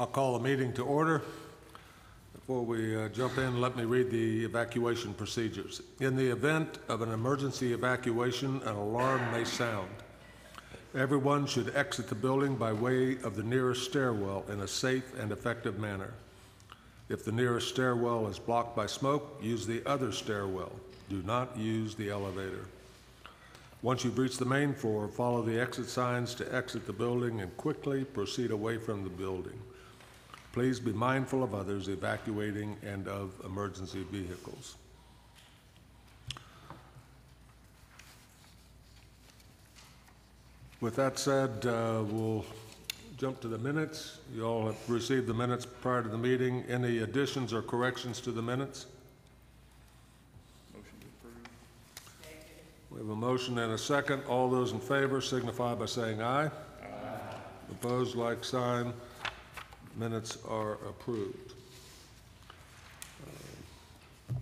I'll call the meeting to order. Before we uh, jump in, let me read the evacuation procedures. In the event of an emergency evacuation, an alarm may sound. Everyone should exit the building by way of the nearest stairwell in a safe and effective manner. If the nearest stairwell is blocked by smoke, use the other stairwell. Do not use the elevator. Once you've reached the main floor, follow the exit signs to exit the building and quickly proceed away from the building. Please be mindful of others evacuating and of emergency vehicles. With that said, uh, we'll jump to the minutes. You all have received the minutes prior to the meeting. Any additions or corrections to the minutes? Motion to approve. We have a motion and a second. All those in favor signify by saying aye. Aye. Opposed, like sign. Minutes are approved. Uh,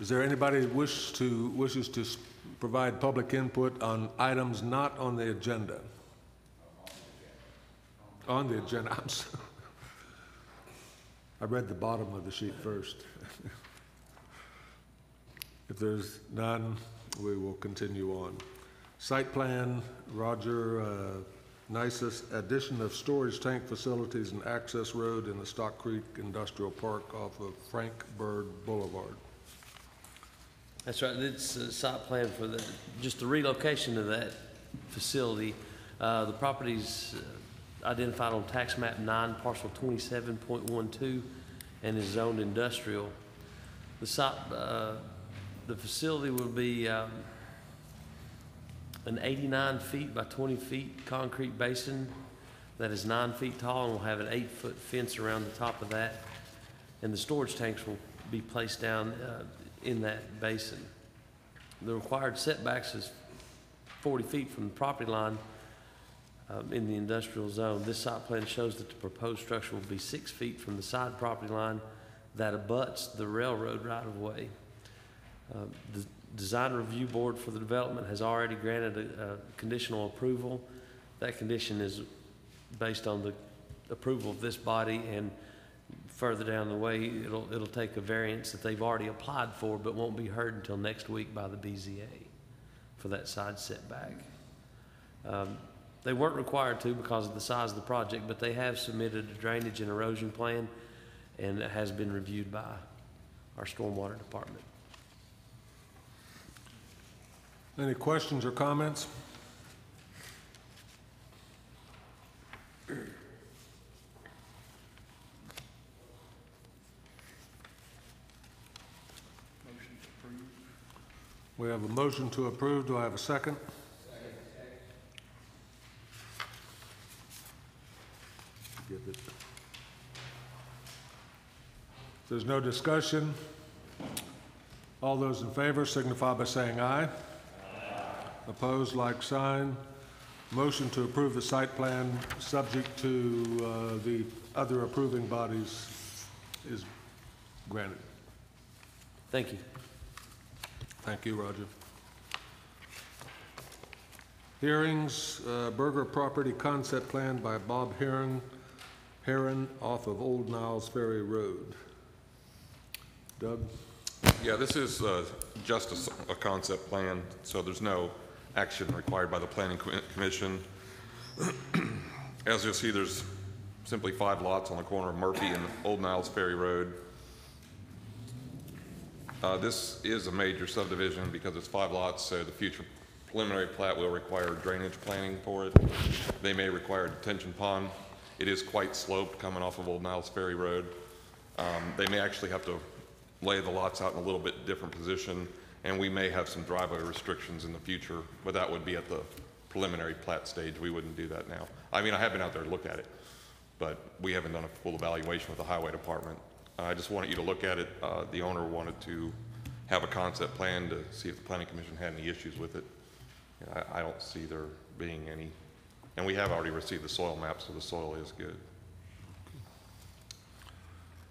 Is there anybody wish to, wishes to provide public input on items not on the agenda? On the agenda, I'm sorry. I read the bottom of the sheet first. If there's none, we will continue on. Site plan, Roger uh, Nisus, addition of storage tank facilities and access road in the Stock Creek Industrial Park off of Frank Bird Boulevard. That's right, it's a site plan for the, just the relocation of that facility. Uh, the property's uh, identified on tax map nine, parcel twenty-seven point one two, and is zoned industrial. The site, uh, the facility will be, um, an eighty-nine feet by twenty feet concrete basin that is nine feet tall and will have an eight-foot fence around the top of that. And the storage tanks will be placed down uh, in that basin. The required setbacks is 40 feet from the property line um, in the industrial zone. This site plan shows that the proposed structure will be six feet from the side property line that abuts the railroad right-of-way. Uh, The Design Review Board for the development has already granted a a conditional approval. That condition is based on the approval of this body, and further down the way, it'll, it'll take a variance that they've already applied for, but won't be heard until next week by the BZA for that side setback. Um, They weren't required to because of the size of the project, but they have submitted a drainage and erosion plan, and it has been reviewed by our stormwater department. Any questions or comments? We have a motion to approve. Do I have a second? Give it- If There's no discussion. All those in favor signify by saying aye. Opposed, like sign. Motion to approve the site plan, subject to uh, the other approving bodies, is granted. Thank you. Thank you, Roger. Hearings, uh, Burger Property Concept Plan by Bob Heron, Heron off of Old Niles Ferry Road. Doug? Yeah, this is uh, just a concept plan, so there's no action required by the planning commi- commission. As you'll see, there's simply five lots on the corner of Murphy and Old Niles Ferry Road. Uh, This is a major subdivision because it's five lots, so the future preliminary plat will require drainage planning for it. They may require a detention pond. It is quite sloped coming off of Old Niles Ferry Road. Um, They may actually have to lay the lots out in a little bit different position, and we may have some driveway restrictions in the future, but that would be at the preliminary plat stage. We wouldn't do that now. I mean, I have been out there to look at it, but we haven't done a full evaluation with the highway department. I just wanted you to look at it. Uh, The owner wanted to have a concept plan to see if the planning commission had any issues with it. I, I don't see there being any, and we have already received the soil map, so the soil is good.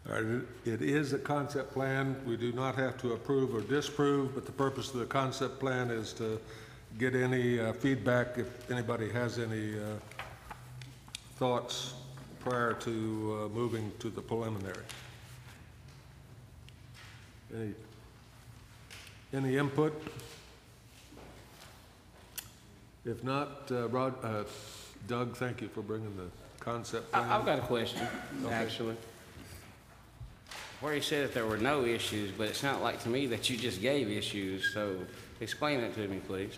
It- is a concept plan. We do not have to approve or disapprove, but the purpose of the concept plan is to get any uh, feedback, if anybody has any uh, thoughts prior to uh, moving to the preliminary? Any, any input? If not, uh, Rod, uh, Doug, thank you for bringing the concept plan. I- I've got a question, actually. Where you said that there were no issues, but it sounded like to me that you just gave issues, so explain it to me, please.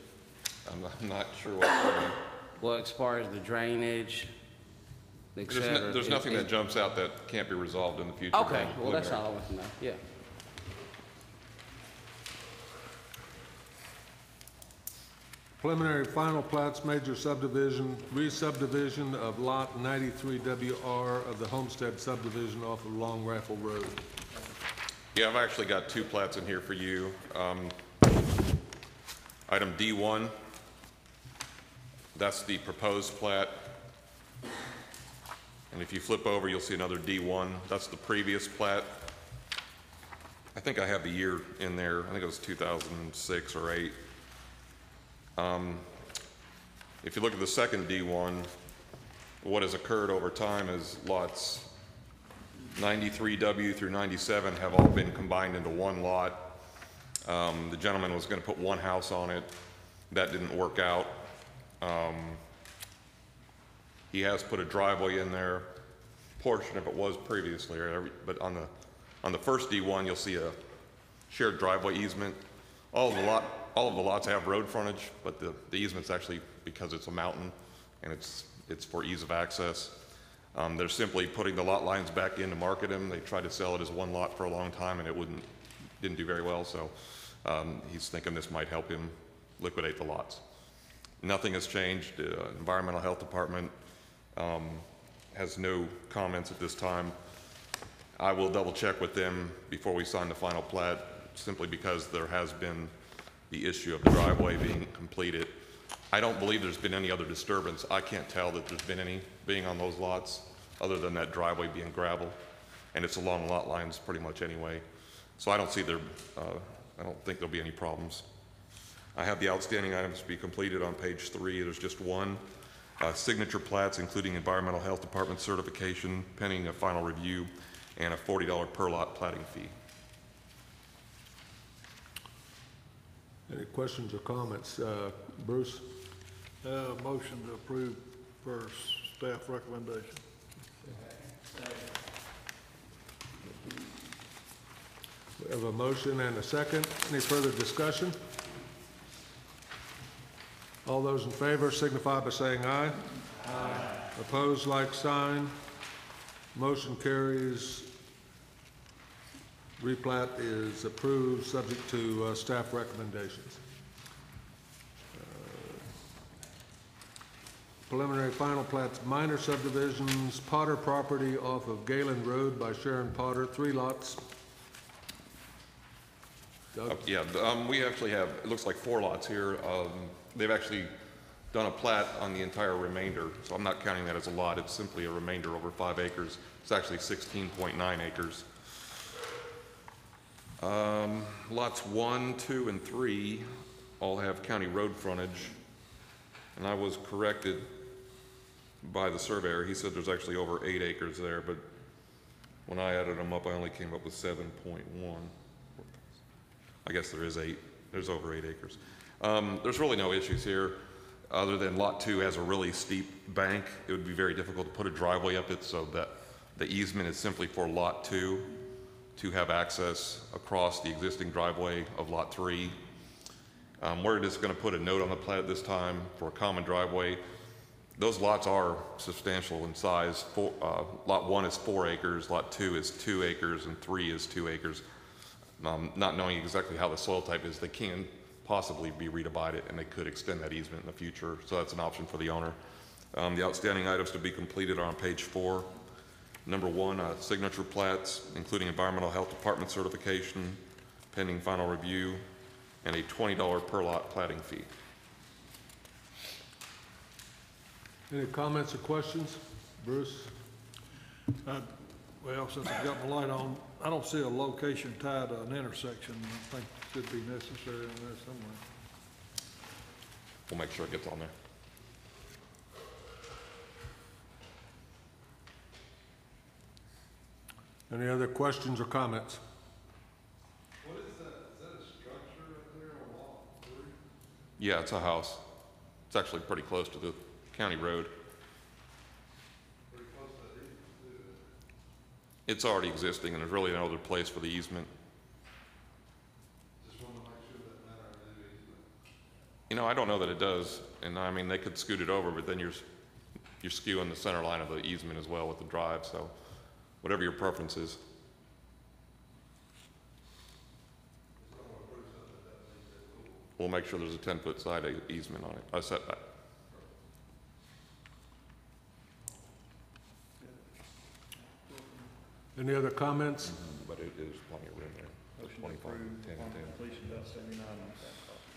I'm not- I'm not sure what, Well, as far as the drainage, et there's, cetera. no- there's nothing that jumps out that can't be resolved in the future. Okay, well, that's preliminary. all I want to know, yeah. Preliminary final plats, major subdivision, re-subdivision of Lot 93WR of the Homestead subdivision off of Long Raffle Road. Yeah, I've actually got two plats in here for you. Um, Item D1, that's the proposed plat. And if you flip over, you'll see another D1, that's the previous plat. I think I have the year in there, I think it was 2006 or 8. Um, If you look at the second D1, what has occurred over time is lots 93W through 97 have all been combined into one lot. Um, The gentleman was going to put one house on it. That didn't work out. Um, He has put a driveway in there. Portion of it was previously, but on the, on the first D1, you'll see a shared driveway easement. All the lot, all of the lots have road frontage, but the, the easement's actually because it's a mountain and it's, it's for ease of access. Um, they're simply putting the lot lines back in to market them. They tried to sell it as one lot for a long time and it wouldn't, didn't do very well, so, um, he's thinking this might help him liquidate the lots. Nothing has changed. Uh, Environmental Health Department, um, has no comments at this time. I will double check with them before we sign the final plat, simply because there has been the issue of the driveway being completed. I don't believe there's been any other disturbance. I can't tell that there's been any being on those lots, other than that driveway being gravel, and it's along lot lines pretty much anyway. So I don't see there, uh, I don't think there'll be any problems. I have the outstanding items to be completed on page three. There's just one. Uh, Signature plats, including Environmental Health Department certification, pending a final review, and a $40 per lot platting fee. Any questions or comments? Uh, Bruce? Uh, motion to approve per staff recommendation. We have a motion and a second. Any further discussion? All those in favor signify by saying aye. Aye. Opposed, like sign. Motion carries. Replat is approved, subject to uh, staff recommendations. Uh, Preliminary final plats, minor subdivisions, Potter property off of Galen Road by Sharon Potter, three lots. Doug? Uh, Yeah, um, we actually have, it looks like four lots here. Um, They've actually done a plat on the entire remainder, so I'm not counting that as a lot. It's simply a remainder over five acres. It's actually 16.9 acres. Um, Lots one, two, and three all have county road frontage, and I was corrected by the surveyor. He said there's actually over eight acres there, but when I added them up, I only came up with 7.1. I guess there is eight, there's over eight acres. Um, there's really no issues here, other than Lot Two has a really steep bank. It would be very difficult to put a driveway up it, so that the easement is simply for Lot Two to have access across the existing driveway of Lot Three. Um, we're just gonna put a note on the plat at this time for a common driveway. Those lots are substantial in size. Four, uh, Lot One is four acres, Lot Two is two acres, and Three is two acres um, not knowing exactly how the soil type is, they can possibly be redivided, and they could extend that easement in the future, so that's an option for the owner. Um, The outstanding items to be completed are on page four. Number one, uh, signature plats, including Environmental Health Department certification, pending final review, and a $20 per lot platting fee. Any comments or questions? Bruce? Uh, Well, since I've got my light on, I don't see a location tied to an intersection. I think it should be necessary in there somewhere. We'll make sure it gets on there. Any other questions or comments? What is that? Is that a structure right there, a wall? Yeah, it's a house. It's actually pretty close to the county road. It's already existing, and there's really no other place for the easement. Just want to make sure that matter of the easement. You know, I don't know that it does, and I mean, they could scoot it over, but then you're, s- you're skewing the center line of the easement as well with the drive, so whatever your preference is. We'll make sure there's a ten-foot side easement on it, a setback. Any other comments? But it is plenty of room there. Twenty-five, ten,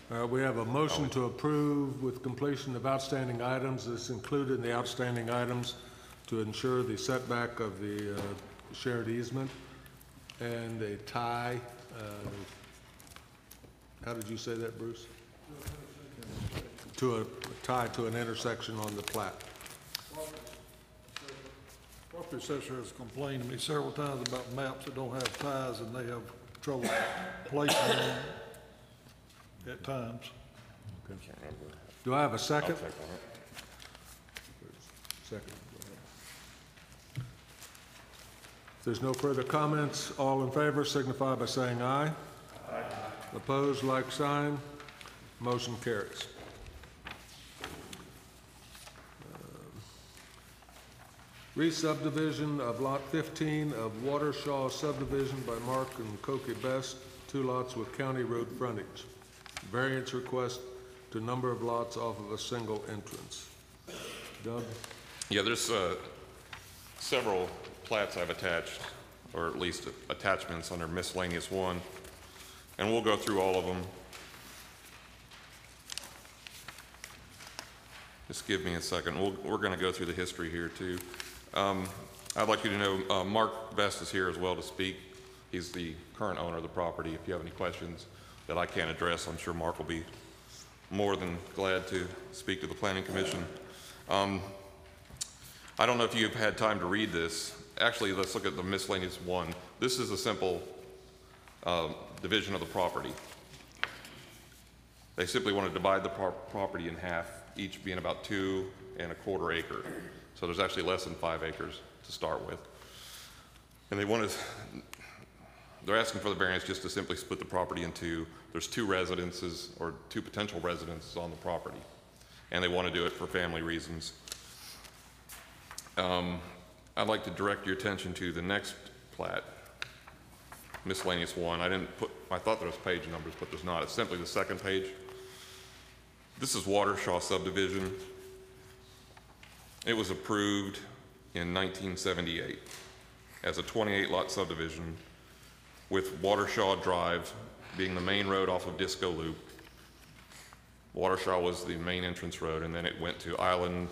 ten. Uh, We have a motion to approve with completion of outstanding items. This included in the outstanding items to ensure the setback of the uh, shared easement and a tie. uh, How did you say that, Bruce? To a, tie to an intersection on the plat. Property assessor has complained to me several times about maps that don't have ties and they have trouble placing them at times. Do I have a second? Second. If there's no further comments, all in favor signify by saying aye. Aye. Opposed, like sign. Motion carries. Re-subdivision of Lot 15 of Watershaw subdivision by Mark and Koki Best, two lots with county road frontage. Variance request to number of lots off of a single entrance. Doug? Yeah, there's uh, several plats I've attached, or at least attachments under miscellaneous one, and we'll go through all of them. Just give me a second. We'll, we're going to go through the history here, too. Um, I'd like you to know, uh, Mark Best is here as well to speak. He's the current owner of the property. If you have any questions that I can't address, I'm sure Mark will be more than glad to speak to the Planning Commission. Um, I don't know if you've had time to read this. Actually, let's look at the miscellaneous one. This is a simple uh, division of the property. They simply want to divide the pro- property in half, each being about two and a quarter acre. So there's actually less than five acres to start with. And they want to, they're asking for the variance just to simply split the property into, there's two residences or two potential residences on the property. And they want to do it for family reasons. Um, I'd like to direct your attention to the next plat, miscellaneous one. I didn't put, I thought there was page numbers, but there's not. It's simply the second page. This is Watershaw subdivision. It was approved in 1978 as a 28-lot subdivision with Watershaw Drive being the main road off of Disco Loop. Watershaw was the main entrance road, and then it went to Island,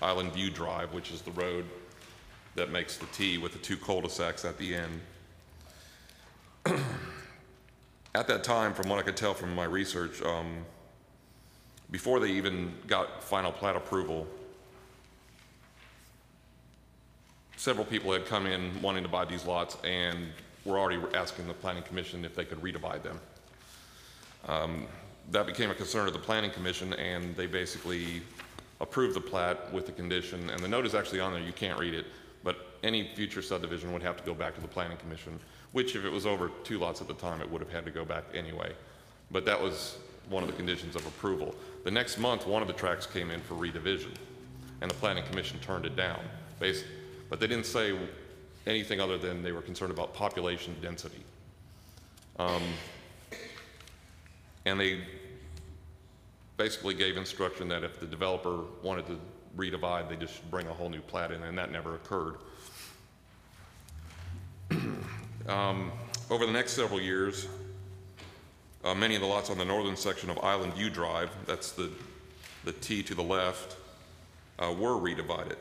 Island View Drive, which is the road that makes the T with the two cul-de-sacs at the end. At that time, from what I could tell from my research, um, before they even got final plat approval, several people had come in wanting to buy these lots and were already asking the planning commission if they could redivide them. Um, That became a concern of the planning commission and they basically approved the plat with the condition, and the note is actually on there, you can't read it, any future subdivision would have to go back to the planning commission, which if it was over two lots at the time, it would have had to go back anyway. But that was one of the conditions of approval. The next month, one of the tracks came in for redivision, and the planning commission turned it down. Bas- But they didn't say anything other than they were concerned about population density. Um, And they basically gave instruction that if the developer wanted to redivide, they just bring a whole new plat in, and that never occurred. Um, Over the next several years, uh, many of the lots on the northern section of Island View Drive, that's the, the T to the left, uh, were redivided,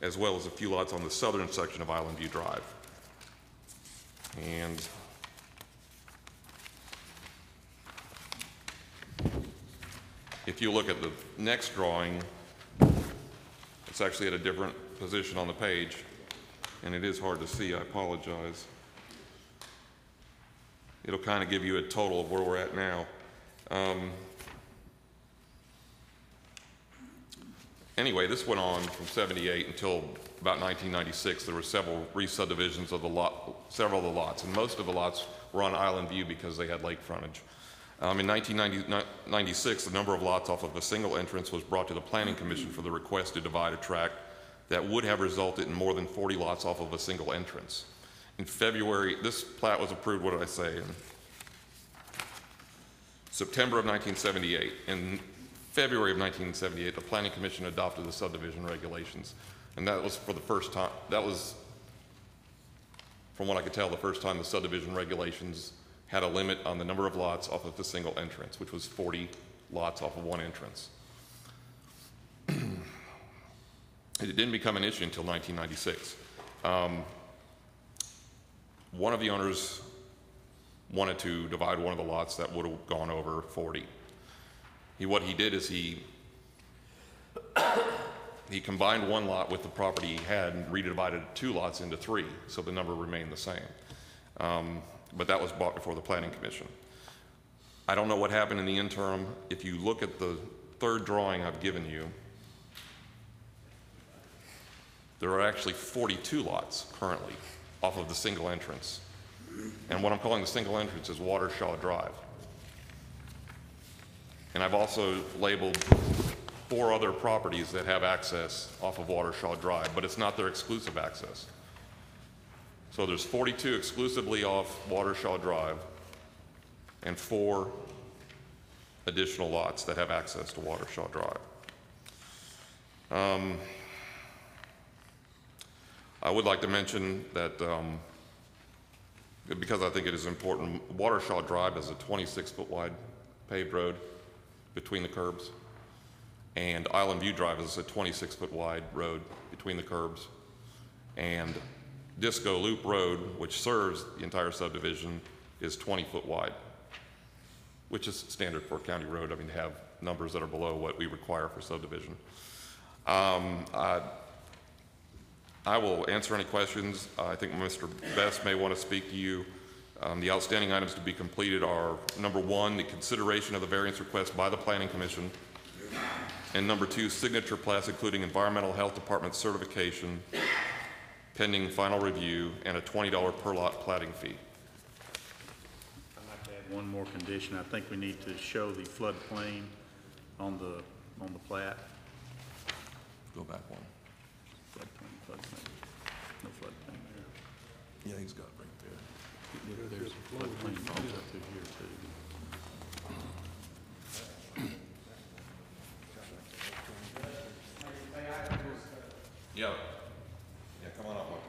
as well as a few lots on the southern section of Island View Drive. And if you look at the next drawing, it's actually at a different position on the page. and it is hard to see, I apologize. It'll kind of give you a total of where we're at now. Um, Anyway, this went on from 78 until about 1996. There were several re-subdivisions of the lot, several of the lots, and most of the lots were on Island View because they had lake frontage. Um, In 1996, the number of lots off of a single entrance was brought to the Planning Commission for the request to divide a tract that would have resulted in more than 40 lots off of a single entrance. In February, this plat was approved, what did I say, in September of 1978. In February of 1978, the Planning Commission adopted the subdivision regulations. And that was for the first time, that was, from what I could tell, the first time the subdivision regulations had a limit on the number of lots off of the single entrance, which was 40 lots off of one entrance. It didn't become an issue until 1996. Um, One of the owners wanted to divide one of the lots that would have gone over 40. He, what he did is he, he combined one lot with the property he had and redivided two lots into three, so the number remained the same. Um, But that was brought before the planning commission. I don't know what happened in the interim. If you look at the third drawing I've given you, there are actually 42 lots currently off of the single entrance. And what I'm calling the single entrance is Watershaw Drive. And I've also labeled four other properties that have access off of Watershaw Drive, but it's not their exclusive access. So there's 42 exclusively off Watershaw Drive and four additional lots that have access to Watershaw Drive. Um, I would like to mention that, um, because I think it is important, Watershaw Drive is a 26-foot wide paved road between the curbs, and Island View Drive is a 26-foot wide road between the curbs. And Disco Loop Road, which serves the entire subdivision, is 20-foot wide, which is standard for a county road, I mean, to have numbers that are below what we require for subdivision. Um, I I will answer any questions. I think Mr. Best may want to speak to you. Um, The outstanding items to be completed are, number one, the consideration of the variance request by the Planning Commission, and number two, signature plats including Environmental Health Department certification pending final review, and a $20 per lot platting fee. I'd like to add one more condition. I think we need to show the floodplain on the, on the plat. Go back one. Floodplain, floodplain. No floodplain there. Yeah, he's got it right there. There's a floodplain falls up through here too. Yeah. Yeah, come on up, Mike.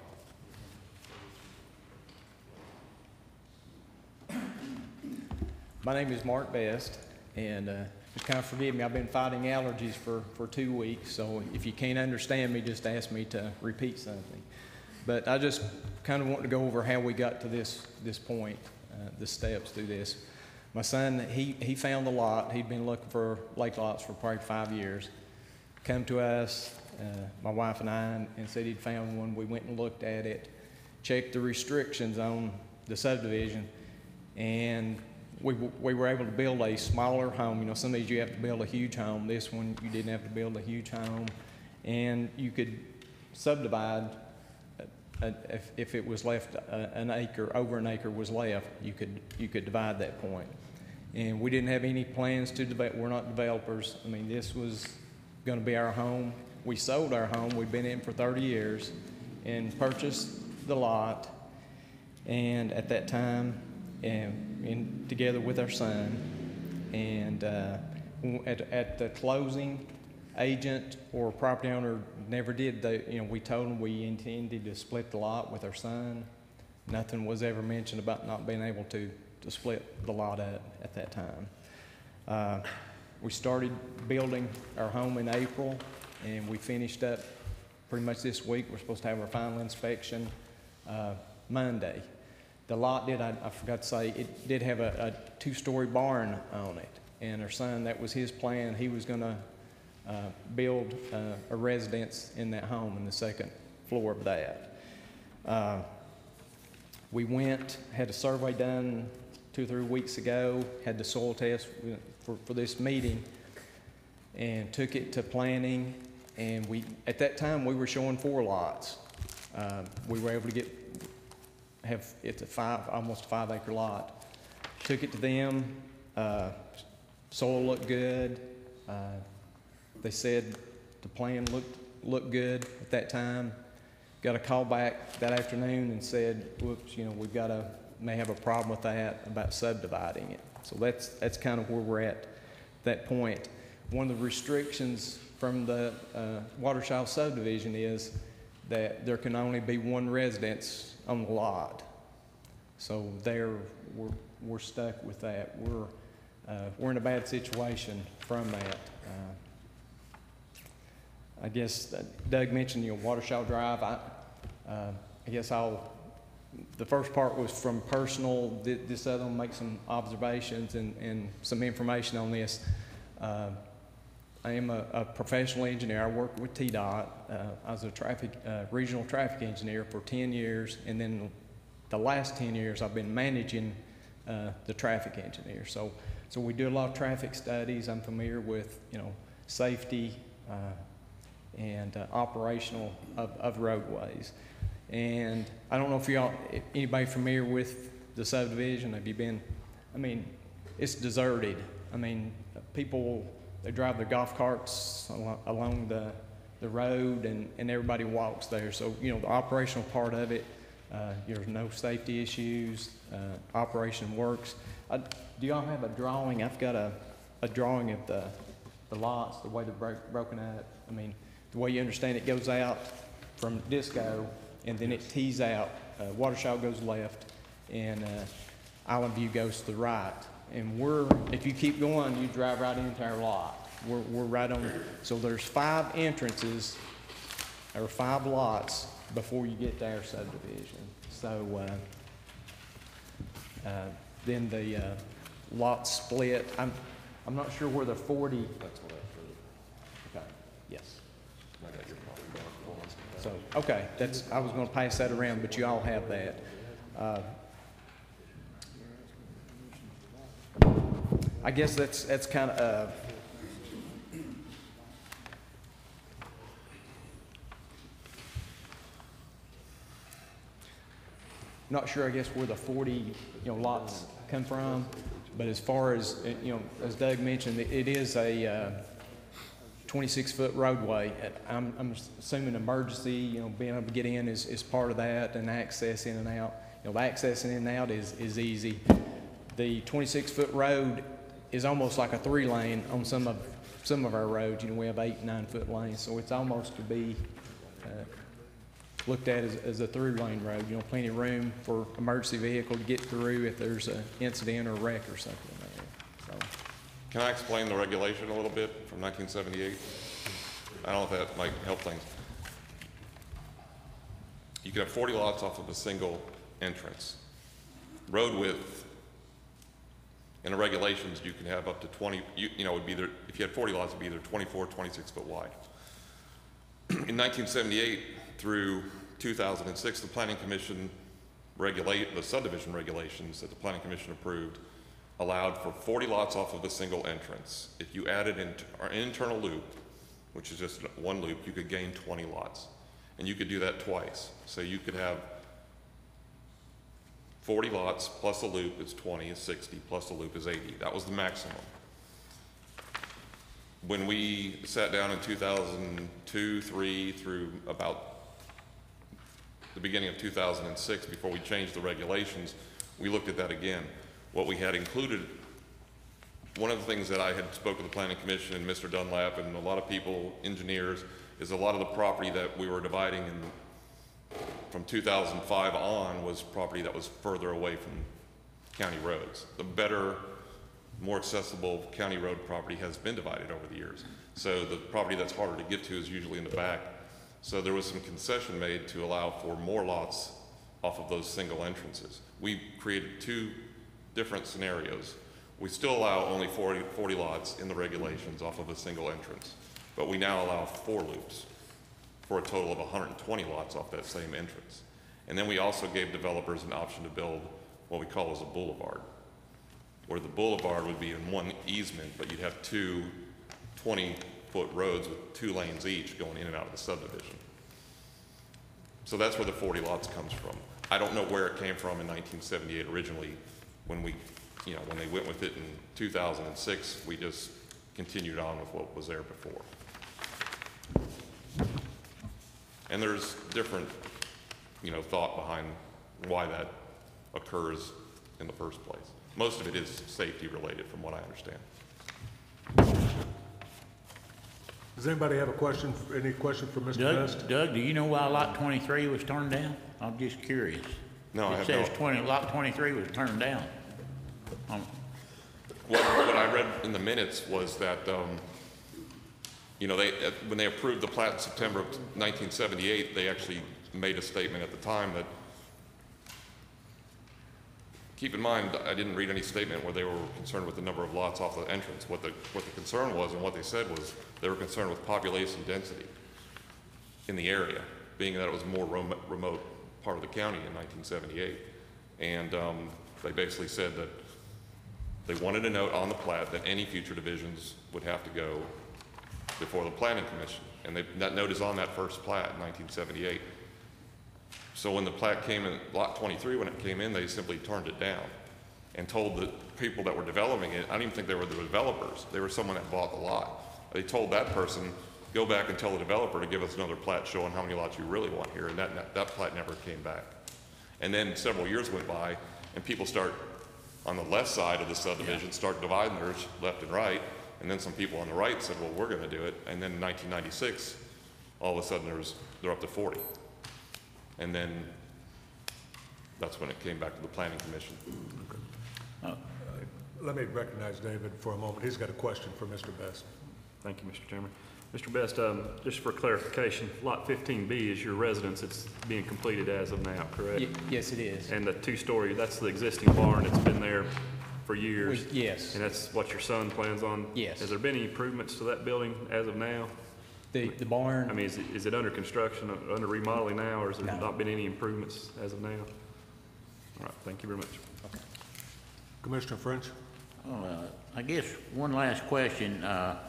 My name is Mark Best, and uh, just kind of forgive me, I've been fighting allergies for, for two weeks, so if you can't understand me, just ask me to repeat something. But I just kind of want to go over how we got to this, this point, uh, the steps through this. My son, he, he found the lot, he'd been looking for lake lots for probably five years. Come to us, uh, my wife and I, and- and said he'd found one. We went and looked at it, checked the restrictions on the subdivision, and we, we were able to build a smaller home. You know, some of these you have to build a huge home. This one, you didn't have to build a huge home. And you could subdivide, uh, uh, if, if it was left, uh, an acre, over an acre was left, you could, you could divide that point. And we didn't have any plans to develop, we're not developers. I mean, this was gonna be our home. We sold our home, we've been in for thirty years, and purchased the lot. And at that time, and, and together with our son, and uh, at, at the closing, agent or property owner never did the, you know, we told them we intended to split the lot with our son. Nothing was ever mentioned about not being able to, to split the lot up at that time. Uh, we started building our home in April, and we finished up pretty much this week. We're supposed to have our final inspection uh, Monday. The lot did, I, I forgot to say, it did have a, a two-story barn on it. And our son, that was his plan. He was going to uh, build uh, a residence in that home in the second floor of that. Uh, We went, had a survey done two or three weeks ago, had the soil test for, for this meeting, and took it to planning, and we, at that time, we were showing four lots. Uh, We were able to get, have, it's a five, almost a five acre lot. Took it to them, uh, soil looked good. Uh, They said the plan looked, looked good at that time. Got a call back that afternoon and said, whoops, you know, we've got a, may have a problem with that about subdividing it. So that's, that's kind of where we're at, that point. One of the restrictions from the uh, subdivision is that there can only be one residence on the lot. So there, we're, we're stuck with that. We're, uh, we're in a bad situation from that. Uh, I guess uh, Doug mentioned, you know, Watershed Drive. I, uh, I guess I'll, the first part was from personal, this other one make some observations and, and some information on this. I am a, a professional engineer. I work with TDOT. Uh, I was a traffic, uh, regional traffic engineer for 10 years, and then the last 10 years I've been managing uh, the traffic engineer. So, so we do a lot of traffic studies. I'm familiar with, you know, safety uh, and uh, operational of, of roadways. And I don't know if y'all, anybody familiar with the subdivision? Have you been? I mean, it's deserted. I mean, people they drive their golf carts al- along the the road, and and everybody walks there. So you know, the operational part of it, uh, there's no safety issues. Uh, operation works. I, do y'all have a drawing? I've got a a drawing of the the lots, the way they're bro- broken up. I mean, the way you understand it goes out from Disco, and then it tees out. Uh, Watershed goes left, and uh, Island View goes to the right. And we're, if you keep going, you drive right into our lot. We're, we're right on, so there's five entrances, or five lots before you get to our subdivision. So, uh, uh, then the, uh, lots split. I'm, I'm not sure where the forty. That's what I Okay, yes. So, okay, that's, I was gonna pass that around, but you all have that. Uh, I guess that's, that's kind of, uh, not sure, I guess, where the 40, you know, lots come from, but as far as, uh, you know, as Doug mentioned, it- is a uh, 26-foot roadway. And I'm, I'm assuming emergency, you know, being able to get in is, is part of that, and access in and out. You know, the access in and out is, is easy. The 26-foot road is almost like a three-lane on some of, some of our roads. You know, we have eight, nine-foot lanes, so it's almost to be uh, looked at as, as a through-lane road. You know, plenty of room for emergency vehicle to get through if there's an incident or wreck or something. So, Can I explain the regulation a little bit from 1978? I don't know if that might help things. You can have 40 lots off of a single entrance. Road width, in the regulations, you can have up to 20, you, you know, it'd be either, if you had 40 lots, it'd be either 24, 26 foot wide. In 1978 through 2006, the Planning Commission regulate, the subdivision regulations that the Planning Commission approved allowed for 40 lots off of a single entrance. If you added in, an internal loop, which is just one loop, you could gain 20 lots. And you could do that twice. So you could have 40 lots plus a loop is 20, is 60, plus a loop is 80. That was the maximum. When we sat down in 2002, 3 through about the beginning of 2006, before we changed the regulations, we looked at that again. What we had included, one of the things that I had spoke to the planning commission and Mr. Dunlap and a lot of people, engineers, is a lot of the property that we were dividing in, from 2005 on was property that was further away from county roads. The better, more accessible county road property has been divided over the years. So the property that's harder to get to is usually in the back. So there was some concession made to allow for more lots off of those single entrances. We created two different scenarios. We still allow only 40, 40 lots in the regulations off of a single entrance, but we now allow four loops for a total of 120 lots off that same entrance. And then we also gave developers an option to build what we call as a boulevard, where the boulevard would be in one easement, but you'd have two 20-foot roads with two lanes each going in and out of the subdivision. So that's where the 40 lots comes from. I don't know where it came from in 1978 originally, when we, you know, when they went with it in 2006, we just continued on with what was there before. And there's different, you know, thought behind why that occurs in the first place. Most of it is safety related, from what I understand. Does anybody have a question, any question for Mr. Best? Doug, Doug, do you know why lot twenty-three was turned down? I'm just curious. No, I have It no. says twenty, lot twenty-three was turned down. Um, What, what I read in the minutes was that, um, you know, they, uh, when they approved the plat in September of 1978, they actually made a statement at the time that, keep in mind, I didn't read any statement where they were concerned with the number of lots off the entrance. What the, what the concern was and what they said was they were concerned with population density in the area, being that it was a more remo- remote part of the county in 1978. And um, they basically said that they wanted a note on the plat that any future divisions would have to go before the planning commission. And they, that note is on that first plat in 1978. So when the plat came in, lot 23, when it came in, they simply turned it down and told the people that were developing it, I don't even think they were the developers, they were someone that bought the lot. They told that person, go back and tell the developer to give us another plat showing how many lots you really want here, and that, that plat never came back. And then several years went by, and people start, on the left side of the subdivision, start dividing theirs left and right, and then some people on the right said, well, we're gonna do it, and then in 1996, all of a sudden, there's, they're up to 40. And then, that's when it came back to the planning commission. Let me recognize David for a moment. He's got a question for Mr. Best. Thank you, Mr. Chairman. Mr. Best, um, just for clarification, Lot 15B is your residence, it's being completed as of now, correct? Ye- Yes, it is. And the two-story, that's the existing barn, it's been there for years? We- yes. And that's what your son plans on? Yes. Has there been any improvements to that building as of now? The, the barn. I mean, is it, is it under construction, uh, under remodeling now, or has there No. not been any improvements as of now? All right, thank you very much. Commissioner French? uh, I guess one last question, uh,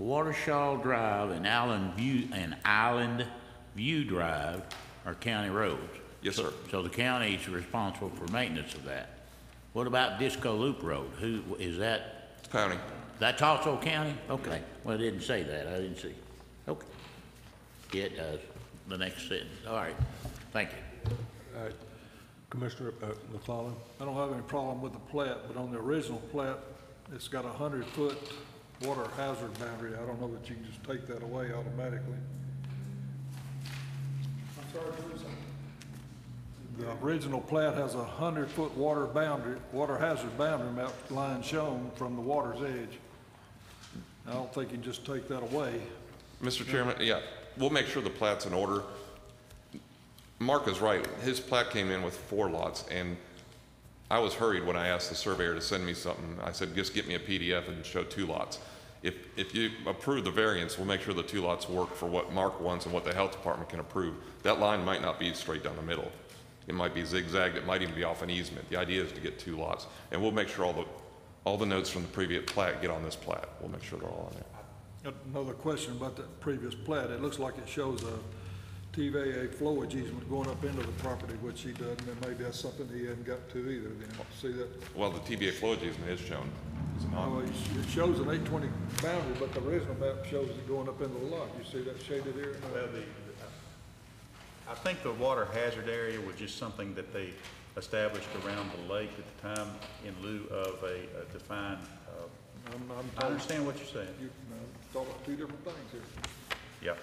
Watershaw Drive and Island View, and Island View Drive are county roads? Yes, sir. So the county is responsible for maintenance of that? What about Disco Loop Road? Who, is that, County, that's also county? Okay, well, it didn't say that, I didn't see. Okay. Yeah, it does, the next sentence, all right, thank you. All right. Commissioner uh, McClellan? I don't have any problem with the plat, but on the original plat, it's got a hundred-foot water hazard boundary. I don't know that you can just take that away automatically. I'm sorry, The original plat has a hundred-foot water boundary, water hazard boundary map line shown from the water's edge. I don't think you can just take that away. Mr. Chairman, yeah, we'll make sure the plat's in order. Mark is right, his plat came in with four lots, and I was hurried when I asked the surveyor to send me something. I said, just get me a PDF and show two lots. If, if you approve the variance, we'll make sure the two lots work for what Mark wants and what the health department can approve. That line might not be straight down the middle. It might be zigzagged, it might even be off an easement. The idea is to get two lots. And we'll make sure all the, all the notes from the previous plat get on this plat. We'll make sure they're all on there. Another question about that previous plat. It looks like it shows a TVA flowage easement going up into the property, which he doesn't, and maybe that's something he hasn't got to either then. See that? Well, the TVA flow easement is shown, is it not? Oh, it shows an eight twenty boundary, but the original map shows it going up into the lot. You see that shaded area? Well, the, I think the water hazard area was just something that they established around the lake at the time in lieu of a a defined, uh, I'm, I'm I talking, understand what you're saying. you, I'm talking about two different things here. Yep.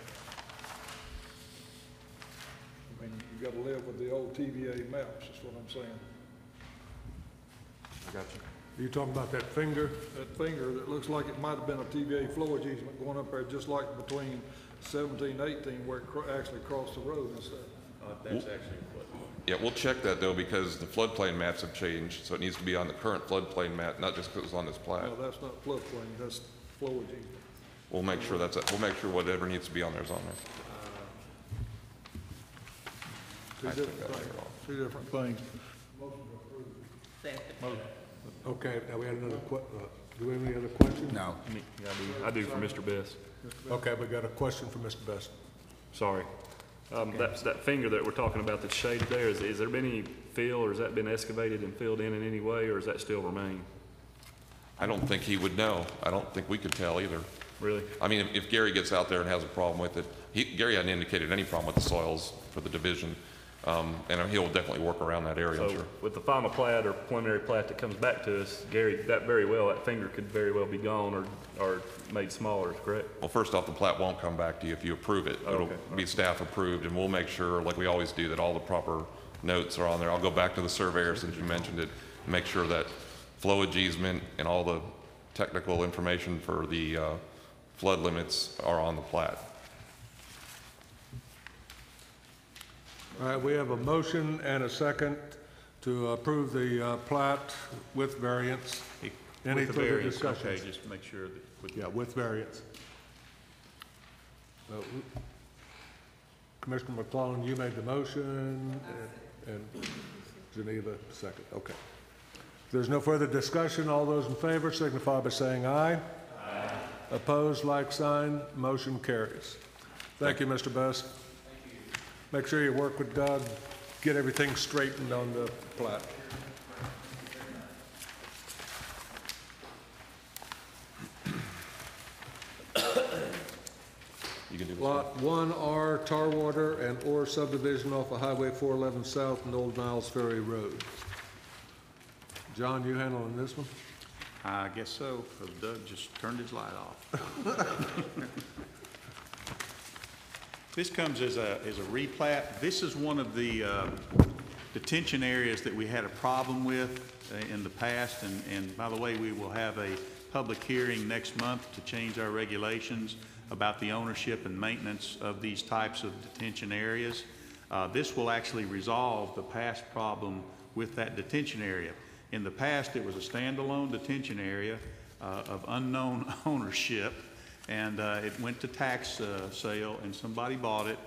I mean, you gotta live with the old TVA maps, is what I'm saying. I got you. Are you talking about that finger? That finger, that looks like it might have been a TVA flowage easement going up there, just like between seventeen, eighteen, where it cro- actually crossed the road and stuff. That's actually what. Yeah, we'll check that though, because the floodplain maps have changed, so it needs to be on the current floodplain map, not just because it's on this plat. No, that's not floodplain, that's flowage easement. We'll make sure that's, we'll make sure whatever needs to be on there is on there. Two I took different that things, later on. two different things. Okay, now we had another que, uh, do we have any other questions? No. Me- I do, I do for Mr. Best. Okay, we got a question for Mr. Best. Sorry. Um, that, that finger that we're talking about that's shaded there, is, is there been any fill, or has that been excavated and filled in in any way, or does that still remain? I don't think he would know. I don't think we could tell either. Really? I mean, if- if Gary gets out there and has a problem with it, he, Gary hadn't indicated any problem with the soils for the division, um, and he'll definitely work around that area, I'm So sure. with the final plat or preliminary plat that comes back to us, Gary, that very well, that finger could very well be gone or, or made smaller, is correct? Well, first off, the plat won't come back to you if you approve it. It'll Okay. be staff approved, and we'll make sure, like we always do, that all the proper notes are on there. I'll go back to the surveyor since you mentioned it, make sure that flowage easement and all the technical information for the uh, flood limits are on the plat. All right, we have a motion and a second to approve the uh, plat with variance. Any With the further variance, discussion? Okay, just make sure that, with- Yeah, with variance. Uh, Commissioner McClellan, you made the motion, and and Geneva, second, okay. If there's no further discussion, all those in favor signify by saying aye. Aye. Opposed, like sign, motion carries. Thank you, Mr. Best. Make sure you work with Doug, get everything straightened on the plat. You can do this one. Lot 1R, Tarwater and Orr subdivision off of Highway 411 South and Old Niles Ferry Road. John, you handling this one? I guess so, because Doug just turned his light off. This comes as a, as a replat. This is one of the uh, detention areas that we had a problem with uh, in the past, and, and by the way, we will have a public hearing next month to change our regulations about the ownership and maintenance of these types of detention areas. Uh, This will actually resolve the past problem with that detention area. In the past, it was a standalone detention area uh, of unknown ownership, and uh, it went to tax uh, sale, and somebody bought it,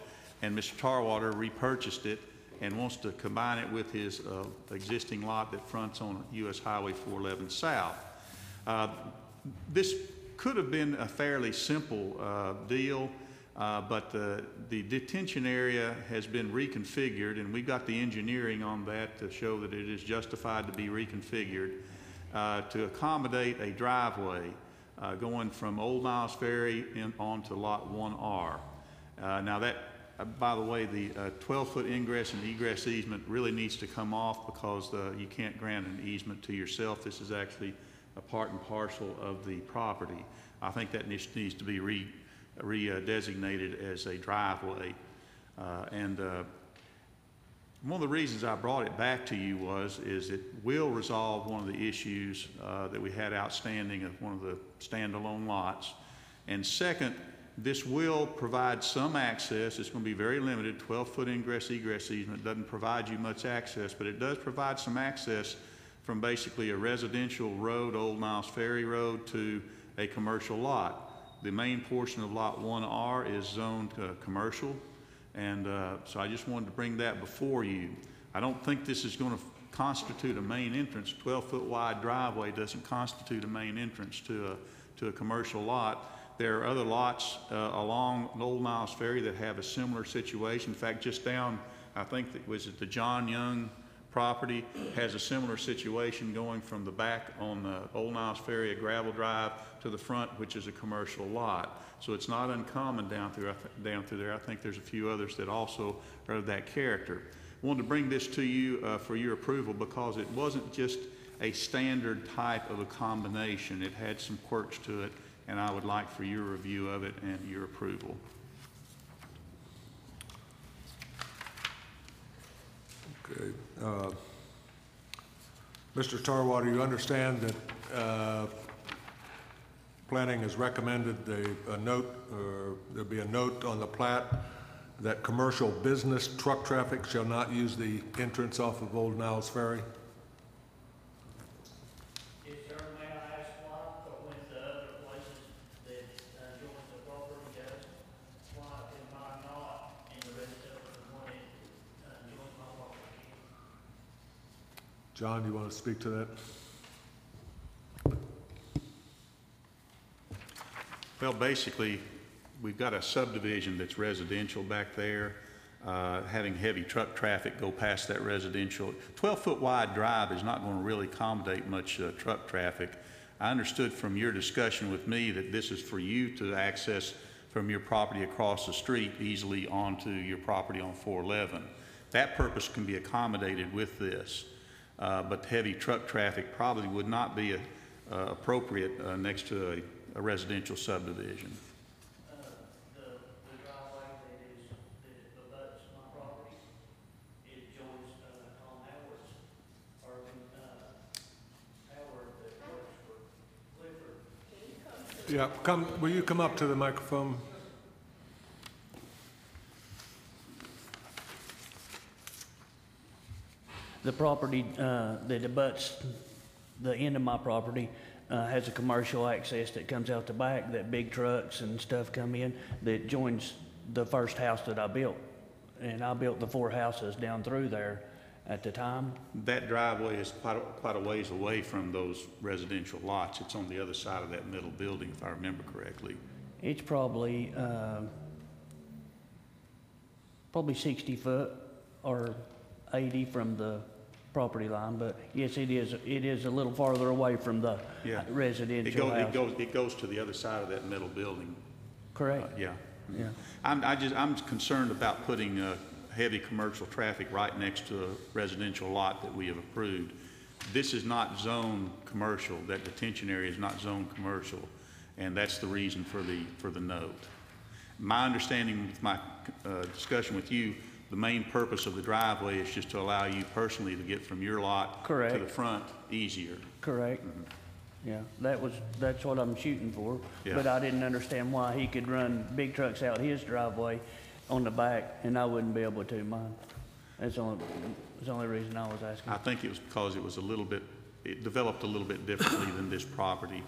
and Mr. Tarwater repurchased it and wants to combine it with his uh, existing lot that fronts on US Highway 411 South. Uh, This could have been a fairly simple uh, deal, uh, but the the detention area has been reconfigured, and we've got the engineering on that to show that it is justified to be reconfigured to accommodate a driveway uh, going from Old Niles Ferry in, onto Lot 1R. Uh, Now that, uh, by the way, the 12-foot ingress and egress easement really needs to come off because uh, you can't grant an easement to yourself. This is actually a part and parcel of the property. I think that needs, needs to be re, re-designated as a driveway. Uh, And uh, one of the reasons I brought it back to you was, is it will resolve one of the issues uh, that we had outstanding of one of the standalone lots. And second, this will provide some access, it's gonna be very limited, twelve-foot ingress egress easement, doesn't provide you much access, but it does provide some access from basically a residential road, Old Niles Ferry Road, to a commercial lot. The main portion of Lot 1R is zoned uh, commercial, and uh, so I just wanted to bring that before you. I don't think this is going to constitute a main entrance. 12-foot wide driveway doesn't constitute a main entrance to a, to a commercial lot. There are other lots uh, along Old Niles Ferry that have a similar situation. In fact, just down, I think that was it the John Young property has a similar situation going from the back on the Old Niles Ferry, a gravel drive, to the front, which is a commercial lot. So it's not uncommon down through, down through there. I think there's a few others that also are of that character. I Wanted to bring this to you uh, for your approval because it wasn't just a standard type of a combination. It had some quirks to it, and I would like for your review of it and your approval. Okay. Uh, Mr. Tarwater, you understand that uh, planning has recommended a a note, or there be a note on the plat that commercial business truck traffic shall not use the entrance off of Old Niles Ferry? Yes, sir, may I ask why, but when the other places that uh, join the property goes, why am I not, and the rest of them want it, uh, join John, do you want to speak to that? Well, basically, we've got a subdivision that's residential back there, uh, having heavy truck traffic go past that residential. 12-foot wide drive is not going to really accommodate much uh, truck traffic. I understood from your discussion with me that this is for you to access from your property across the street easily onto your property on 411. That purpose can be accommodated with this, uh, but heavy truck traffic probably would not be uh, appropriate uh, next to a a residential subdivision. Yeah, come, will you come up to the microphone? The property uh, that abuts the end of my property uh, has a commercial access that comes out the back, that big trucks and stuff come in, that joins the first house that I built. And I built the four houses down through there at the time. That driveway is quite, a- quite a ways away from those residential lots. It's on the other side of that middle building, if I remember correctly. It's probably, uh, probably 60 foot or 80 from the property line, but yes, it is, it is a little farther away from the Yeah. It residential goes, it house. goes, it goes to the other side of that middle building, Uh, Correct, yeah. yeah. I'm, I just, I'm concerned about putting, uh, heavy commercial traffic right next to a residential lot that we have approved. This is not zone commercial, that detention area is not zone commercial, and that's the reason for the, for the note. My understanding with my, uh, discussion with you, the main purpose of the driveway is just to allow you personally to get from your lot to the front easier. Correct. Yeah, that was, that's what I'm shooting for. Yeah. But I didn't understand why he could run big trucks out his driveway on the back and I wouldn't be able to mine. That's the only, that's the only reason I was asking. I think it was because it was a little bit, it developed a little bit differently than this property.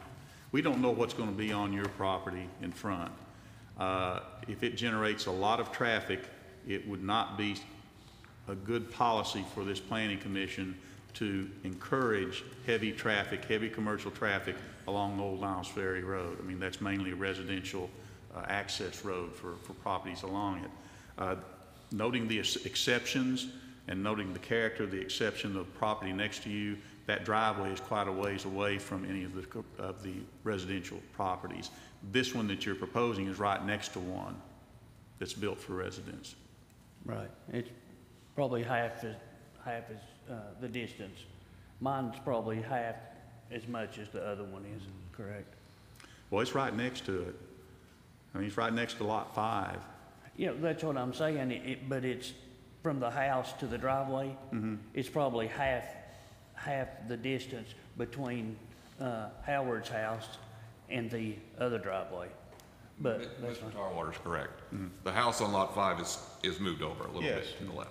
We don't know what's going to be on your property in front. Uh, If it generates a lot of traffic, it would not be a good policy for this planning commission to encourage heavy traffic, heavy commercial traffic along Old Niles Ferry Road. I mean, that's mainly a residential uh, access road for, for properties along it. Uh, Noting the ex- exceptions and noting the character of the exception of property next to you, that driveway is quite a ways away from any of the, of the residential properties. This one that you're proposing is right next to one that's built for residents. Right. It's probably half as, half as, uh, the distance. Mine's probably half as much as the other one is, correct? Well, it's right next to it. I mean, it's right next to Lot 5. Yeah, that's what I'm saying, it, it- but it's from the house to the driveway. It's probably half, half the distance between, uh, Howard's house and the other driveway. But that's fine. Mr. Tarwater's correct. The house on lot five is, is moved over a little Yes. bit to the left.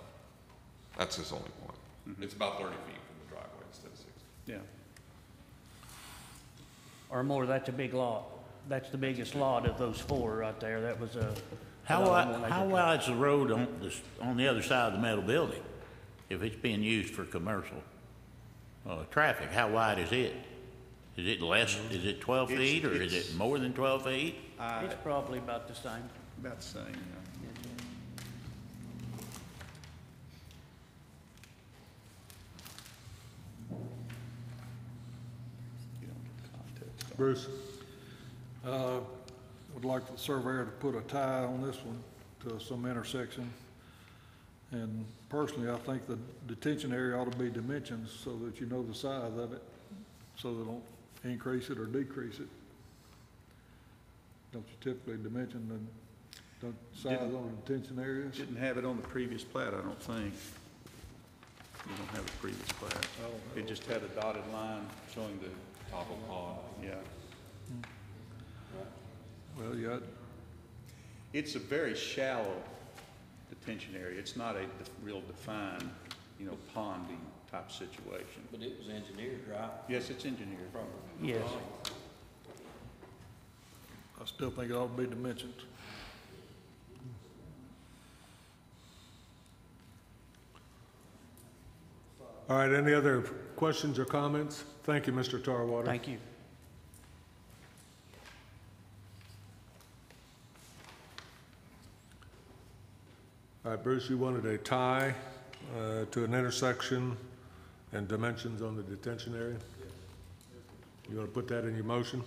That's his only point. It's about thirty feet from the driveway instead of sixty. Yeah. Or more, that's a big lot. That's the biggest lot of those four right there. That was a. How wide, one acre how tract. wide's the road on this, on the other side of the metal building? If it's being used for commercial, uh, traffic, how wide is it? Is it less, is it twelve It's- feet, or is it's- it more than twelve feet? It's probably about the same. About the same, yeah. You don't get the context. Bruce? Uh, Would like the surveyor to put a tie on this one to some intersection. And personally, I think the detention area ought to be dimensions so that you know the size of it, so they don't increase it or decrease it. Don't you typically dimension the, the size Didn't- on detention areas? Didn't have it on the previous plat, I don't think. We don't have a previous plat. It just had a dotted line showing the. Top of the pond. Yeah. Well, you got, It's a very shallow detention area. It's not a def- real defined, you know, ponding type situation. But it was engineered, right? Yes, it's engineered. Yes. I still think it ought to be dimensioned. All right, any other questions or comments? Thank you, Mr. Tarwater. Thank you. All right, Bruce, you wanted a tie uh, to an intersection and dimensions on the detention area? You want to put that in your motion?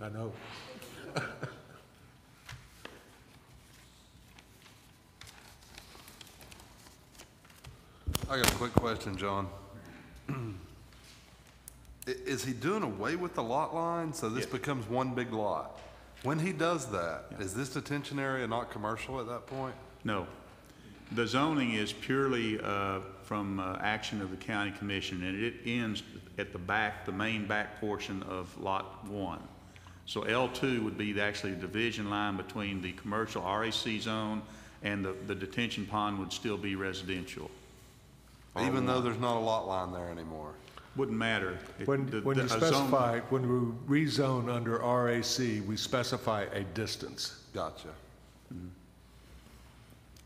I know. I got a quick question, John. I- Is he doing away with the lot line, so this Yeah. becomes one big lot? When he does that, is this detention area not commercial at that point? No. The zoning is purely uh, from uh, action of the county commission, and it ends at the back, the main back portion of Lot 1. So L2 would be the- actually the division line between the commercial RAC zone and the the detention pond would still be residential. Even though there's not a lot line there anymore? Wouldn't matter. It- When, the- when the- you a zone- specify, when we rezone under RAC, we specify a distance. Gotcha.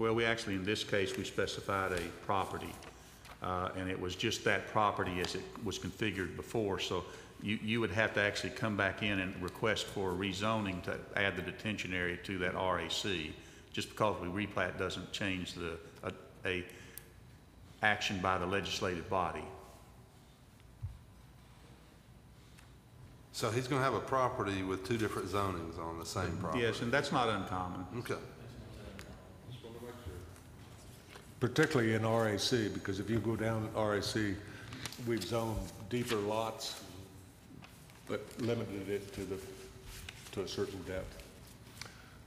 Well, we actually, in this case, we specified a property, uh, and it was just that property as it was configured before. So you, you would have to actually come back in and request for rezoning to add the detention area to that RAC. Just because we replat doesn't change the, a, a action by the legislative body. So he's gonna have a property with two different zonings on the same property? Yes, and that's not uncommon. Okay. Particularly in RAC, because if you go down RAC, we've zoned deeper lots, but limited it to the, to a certain depth.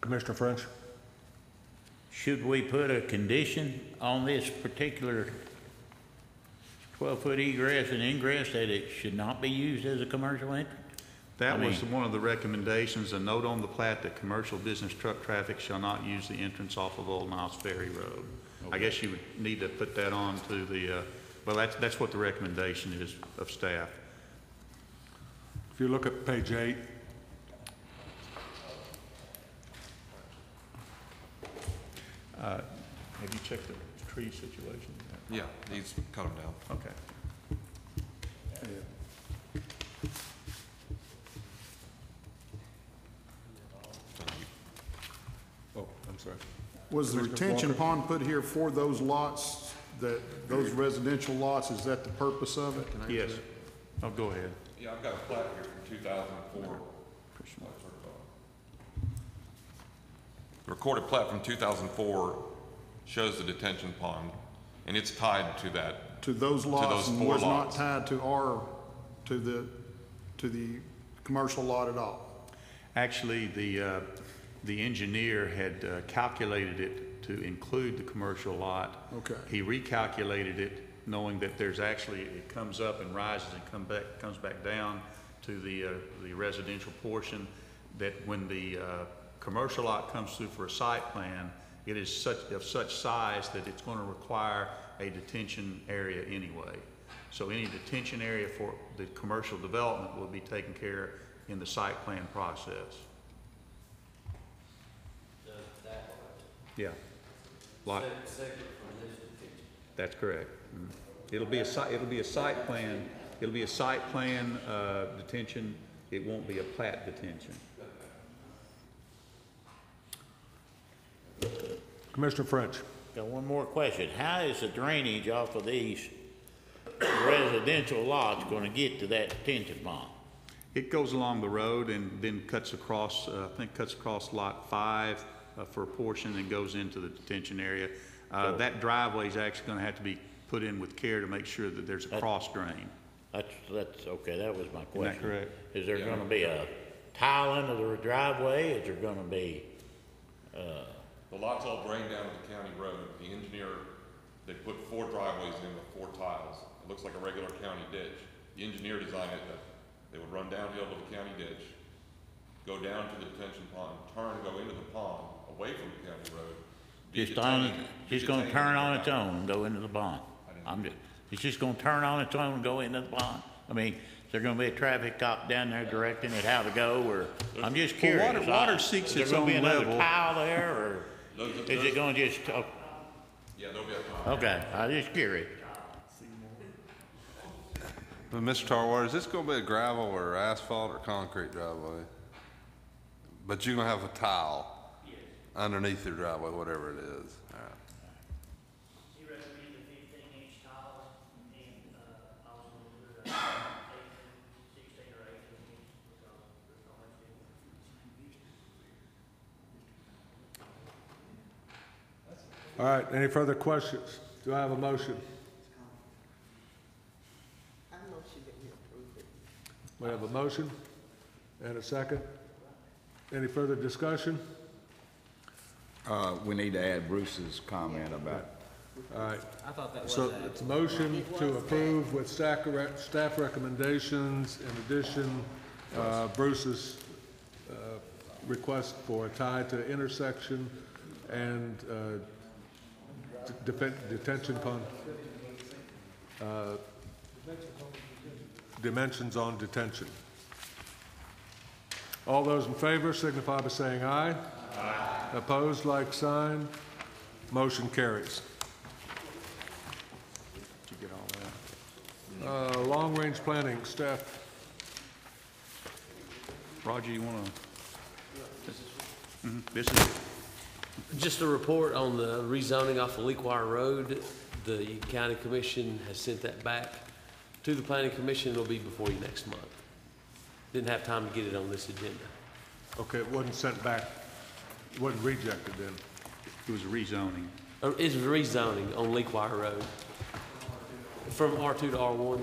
Commissioner French? Should we put a condition on this particular twelve-foot egress and ingress that it should not be used as a commercial entrance? That I was mean- one of the recommendations, a note on the plat that commercial business truck traffic shall not use the entrance off of Old Niles Ferry Road. I guess you would need to put that on to the, uh, well, that's, that's what the recommendation is of staff. If you look at page eight, Have you checked the tree situation? Yeah, he's cut them down. Okay. oh, I'm sorry. Was the Commissioner retention Walker? pond put here for those lots, that, those residential lots, is that the purpose of it? Yes. Oh, go ahead. Yeah, I've got a plat here from 2004. The recorded plat from 2004 shows the detention pond, and it's tied to that. To those lots those and four was not lots. tied to our, to the, to the commercial lot at all? Actually, the, uh, the engineer had uh, calculated it to include the commercial lot. Okay. He recalculated it, knowing that there's actually, it comes up and rises and come back, comes back down to the, uh, the residential portion, that when the, uh, commercial lot comes through for a site plan, it is such, of such size that it's gonna require a detention area anyway. So any detention area for the commercial development will be taken care in the site plan process. Yeah. Lot. That's correct. Mhm. It'll be a site, it'll be a site plan, it'll be a site plan, uh, detention, it won't be a plat detention. Commissioner French? Got one more question. How is the drainage off of these residential lots gonna get to that detention pond? It goes along the road and then cuts across, uh, I think cuts across lot five uh, for a portion and goes into the detention area. Uh, That driveway is actually gonna have to be put in with care to make sure that there's a That- cross drain. That's, that's, okay, that was my question. correct? Is there gonna be a tiling of the driveway? Is there gonna be, The lots all drain down to the county road. The engineer, they put four driveways in with four tiles. It looks like a regular county ditch. The engineer designed it that they would run downhill to the county ditch, go down to the detention pond, turn, go into the pond, away from the county road. be just on, detained- be just gonna detained turn on its own and go into the pond? I'm just, it's just gonna turn on its own and go into the pond? I mean, is there gonna be a traffic cop down there directing it how to go, or, I'm just Well, curious. water- I- water seeks its own Is there gonna be own another level. tile there, or Those- is those- it gonna just, uh, Yeah, there'll be a Okay, I just curious. But Mr. Tarwater, is this gonna be a gravel or asphalt or concrete driveway? But you're gonna have a tile? Underneath your driveway, whatever it is. All right. He recommended fifteen inch tile and, uh, I was gonna do it eighteen, sixteen or eighteen inch because there's not much difference. All right, any further questions? Do I have a motion? I motion that we approve it. We have a motion and a second. Any further discussion? Uh, we need to add Bruce's comment about All right, I thought that was so that. it's a motion to approve with staff, rec- staff recommendations. In addition, uh, Bruce's uh, request for a tie to intersection and uh, defen- detention pond, uh, dimensions on detention. All those in favor signify by saying aye. Opposed, like sign. Motion carries. Did you get all that? Uh, Long-range planning, staff. Roger, you? Mhm, This is, Just a report on the rezoning off of Leakwire Road. The county commission has sent that back to the planning commission. It'll be before you next month. Didn't have time to get it on this agenda. Okay, it wasn't sent back, it wasn't rejected then. it was a rezoning. Uh, It's rezoning on Leakwire Road from R2 to R1.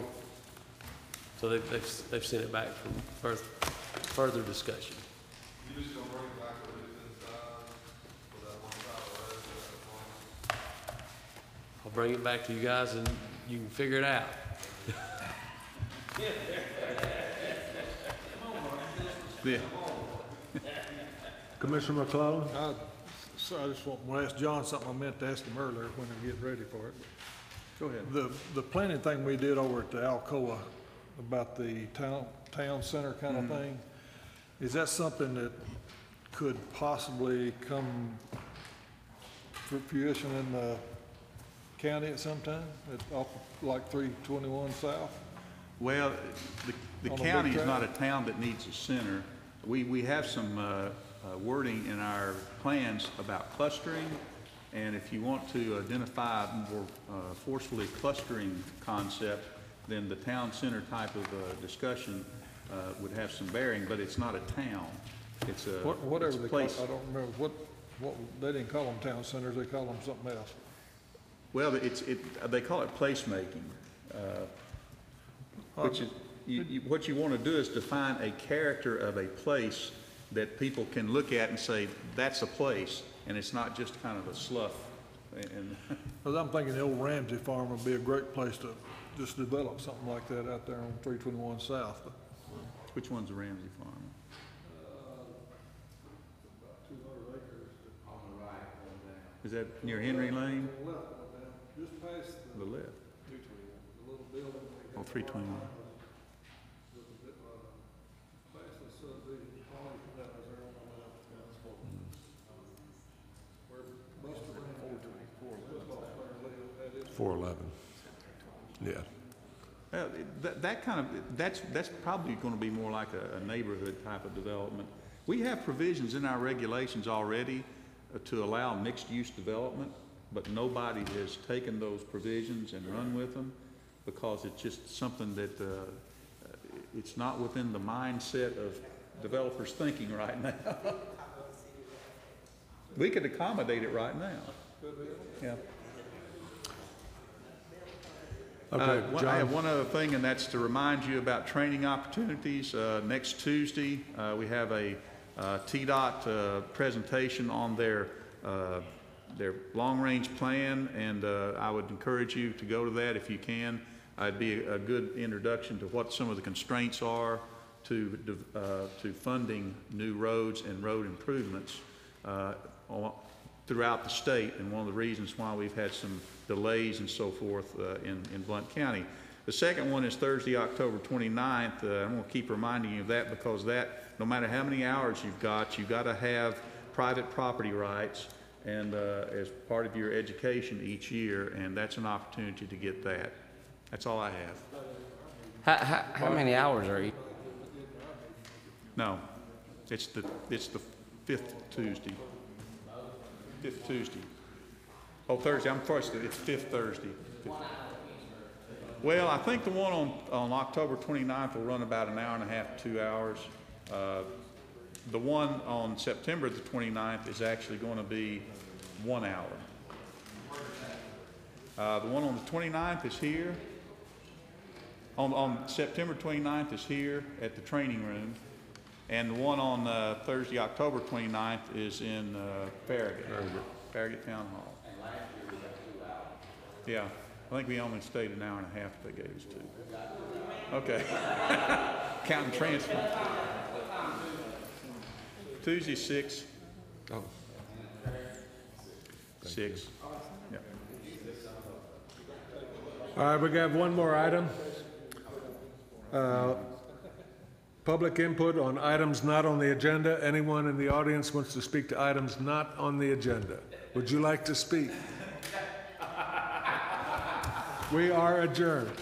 So they've, they've, they've sent it back for further, further discussion. You just gonna bring it back with it inside, for that one side of the road, I'll bring it back to you guys and you can figure it out. Yeah. Commissioner McClellan? I, so I just want to ask John something I meant to ask him earlier when I'm getting ready for it. Go ahead. The, the planning thing we did over at the Alcoa about the town, town center kind of thing, is that something that could possibly come for fruition in the county at some time, at, off like three twenty-one south? Well, the, the On a big county is not a town that needs a center. We, we have some, uh, uh, wording in our plans about clustering, and if you want to identify more, uh, forcefully clustering concept, then the town center type of, uh, discussion, uh, would have some bearing, but it's not a town. It's a, What- Whatever it's a they call, place. I don't remember, what, what, they didn't call them town centers, they call them something else. Well, it's, it, they call it placemaking, uh, which is, you, you, what you want to do is define a character of a place that people can look at and say, that's a place, and it's not just kind of a slough. And Because I'm thinking the old Ramsey farm would be a great place to just develop something like that out there on three twenty-one south, but which one's the Ramsey Farm? Uh, Is that near Henry Lane? Left, just past The left? the little building. Oh, 321. 411. Yeah. Well, that, that kind of, that's, that's probably gonna be more like a, a neighborhood type of development. We have provisions in our regulations already uh, to allow mixed-use development, but nobody has taken those provisions and run with them because it's just something that, uh, uh, it's not within the mindset of developers thinking right now. We could accommodate it right now. Yeah. Okay, Uh, I have one other thing, and that's to remind you about training opportunities. Uh, Next Tuesday, uh, we have a uh, TDOT uh, presentation on their, uh, their long-range plan, and uh, I would encourage you to go to that if you can. It'd be a a good introduction to what some of the constraints are to, uh, to funding new roads and road improvements uh, throughout the state, and one of the reasons why we've had some delays and so forth uh, in, in Blount County. The second one is Thursday, October 29th. Uh, I'm going to keep reminding you of that because that, no matter how many hours you've got, you've got to have private property rights and uh, as part of your education each year, and that's an opportunity to get that. That's all I have. How, how, how many hours are you? No, it's the, it's the fifth Tuesday. Fifth Tuesday. Oh, Thursday, I'm first, it's fifth Thursday. Well, I think the one on, on October 29th will run about an hour and a half, two hours. Uh, The one on September the 29th is actually going to be one hour. Uh, The one on the 29th is here. On, on September 29th is here at the training room. And the one on uh, Thursday, October 29th is in uh, Farragut, Farragut Town Hall. Yeah, I think we only stayed an hour and a half they gave us two. Okay. Counting transfer. Tuesday, six. Oh. Six. Yeah. All right, we got one more item. Uh, Public input on items not on the agenda. Anyone in the audience wants to speak to items not on the agenda? Would you like to speak? We are adjourned.